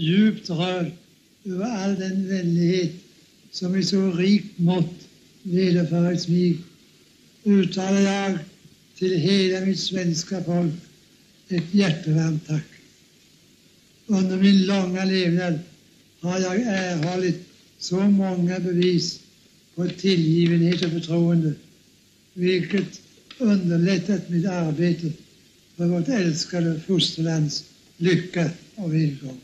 djupt rörd över all den vänlighet som i så rikt mått vederfarits mig uttalar jag till hela mitt svenska folk ett hjärtevarmt tack. Under min långa levnad har jag erhållit så många bevis på tillgivenhet och förtroende, vilket underlättat mitt arbete för vårt älskade fosterlands lycka och välgång.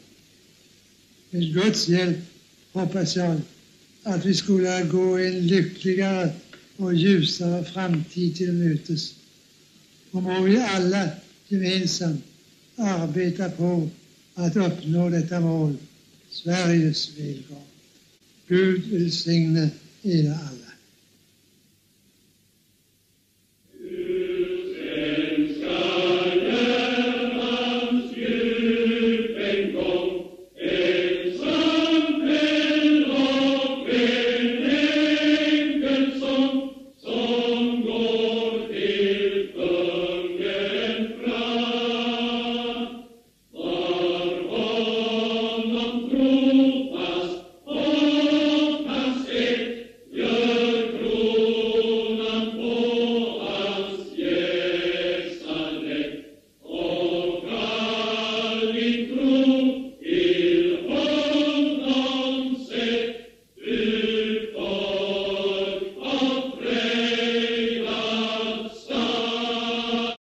Med Guds hjälp hoppas jag att vi skulle gå en lyckligare och ljusare framtid till mötes. Och må vi alla gemensamt arbeta på att uppnå detta mål, Sveriges välgång. Gud välsigne er alla.